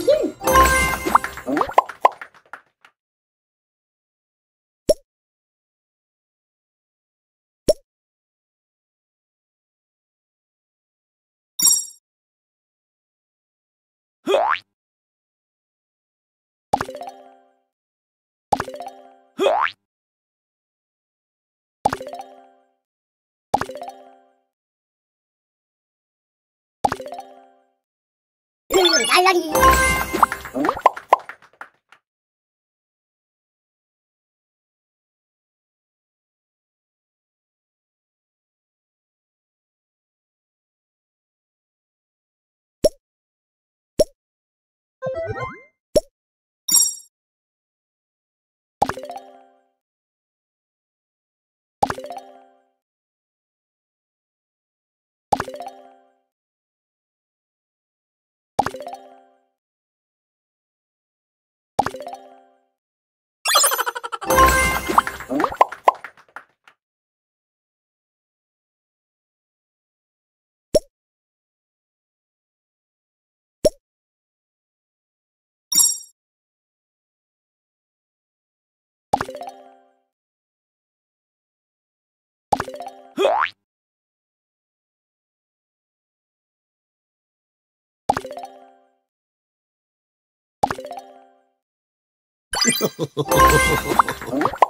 Thank I love you. you ハハハハ!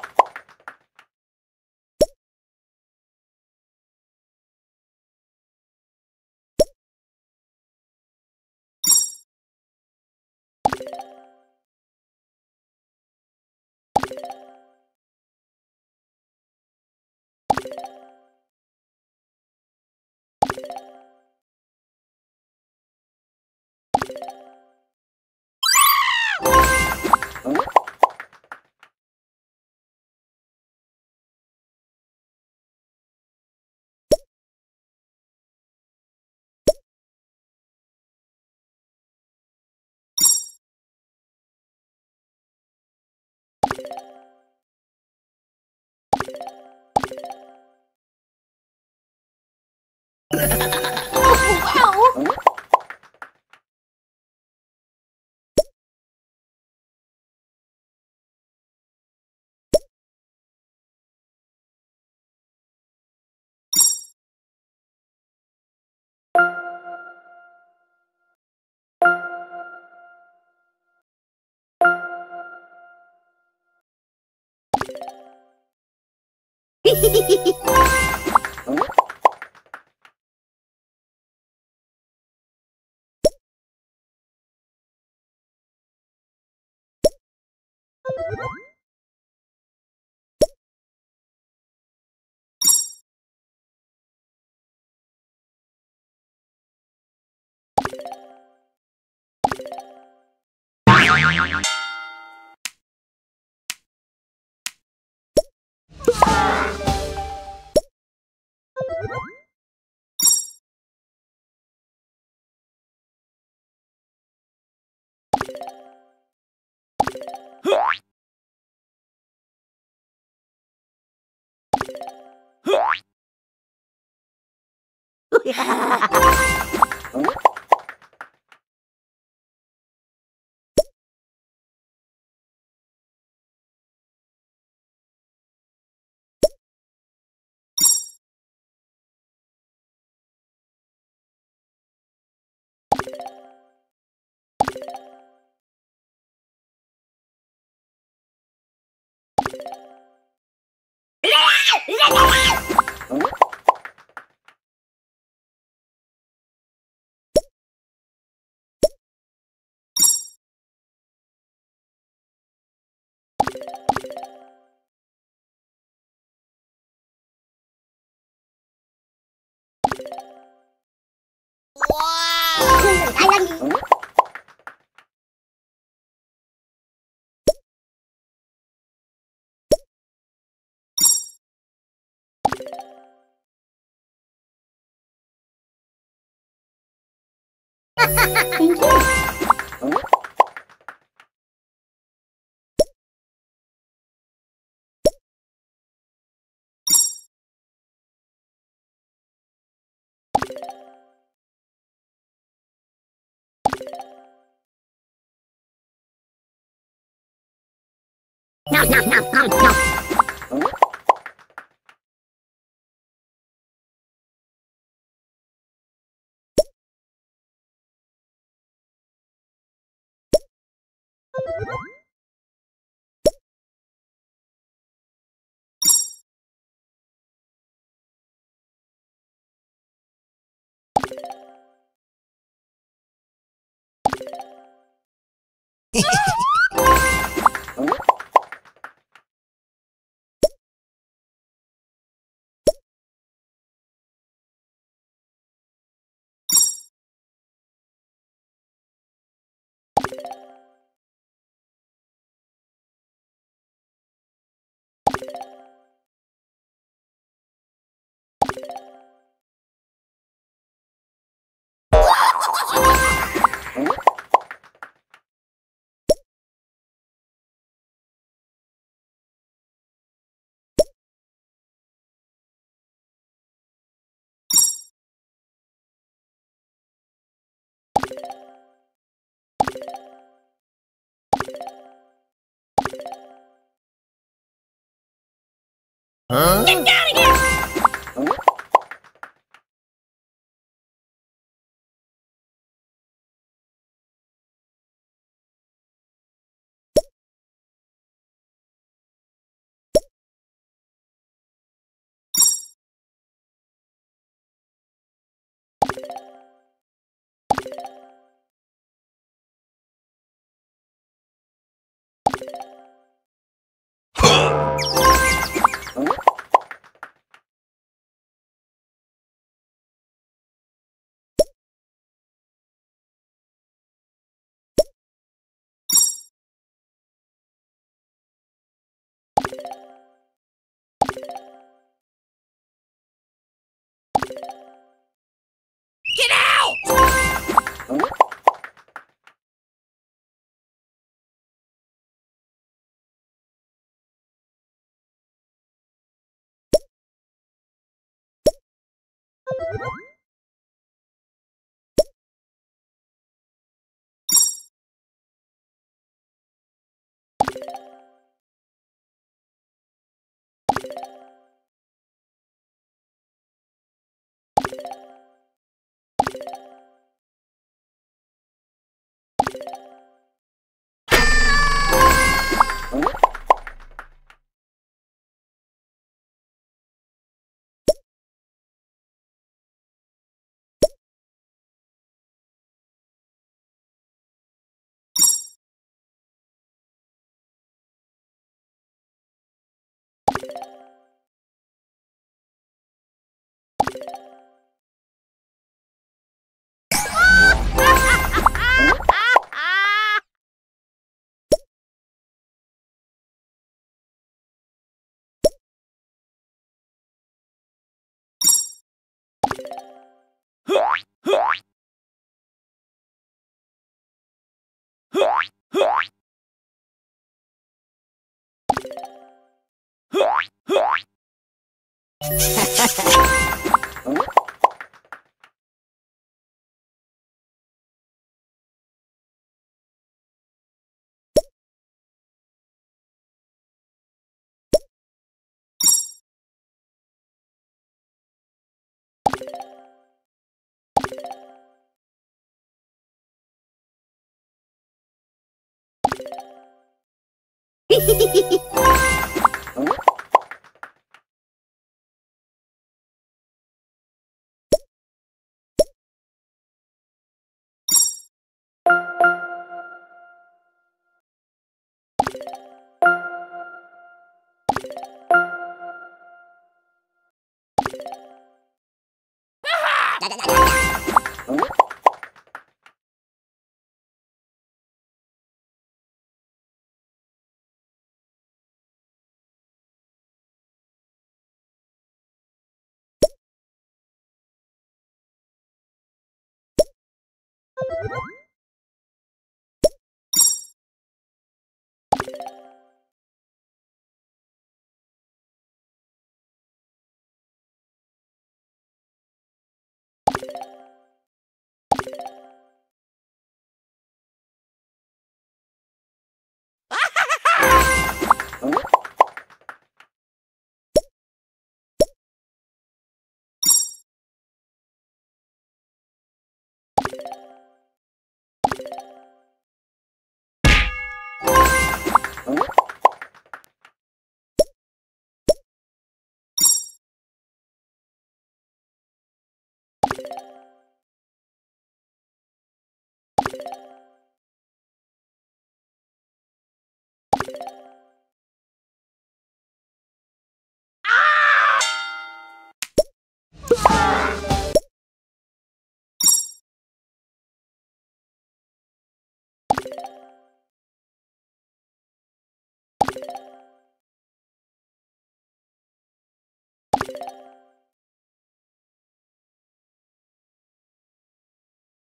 嘿嘿嘿嘿 Thank you. No, no, no, no, no. 嗯。ヒヒヒヒ Yep.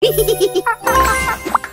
Hehehehe